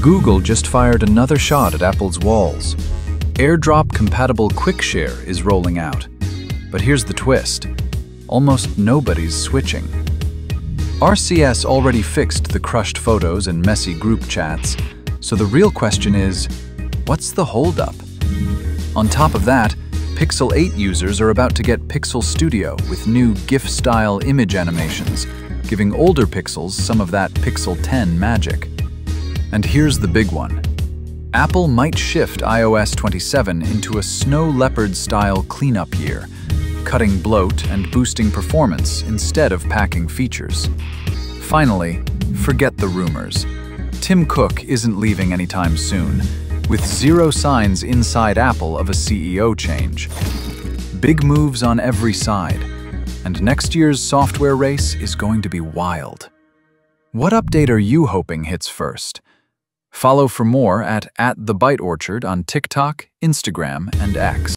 Google just fired another shot at Apple's walls. AirDrop-compatible QuickShare is rolling out. But here's the twist. Almost nobody's switching. RCS already fixed the crushed photos and messy group chats, so the real question is, what's the holdup? On top of that, Pixel 8 users are about to get Pixel Studio with new GIF-style image animations, giving older Pixels some of that Pixel 10 magic. And here's the big one. Apple might shift iOS 27 into a snow leopard-style cleanup year, cutting bloat and boosting performance instead of packing features. Finally, forget the rumors. Tim Cook isn't leaving anytime soon, with zero signs inside Apple of a CEO change. Big moves on every side, and next year's software race is going to be wild. What update are you hoping hits first? Follow for more at, at The Byte Orchard on TikTok, Instagram, and X.